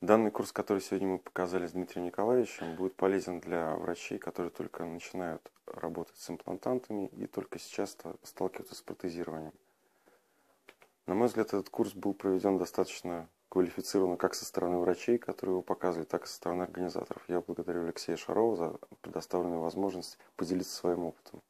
Данный курс, который сегодня мы показали с Дмитрием Николаевичем, будет полезен для врачей, которые только начинают работать с имплантантами и только сейчас сталкиваются с протезированием. На мой взгляд, этот курс был проведен достаточно квалифицированно как со стороны врачей, которые его показывали, так и со стороны организаторов. Я благодарю Алексея Шарова за предоставленную возможность поделиться своим опытом.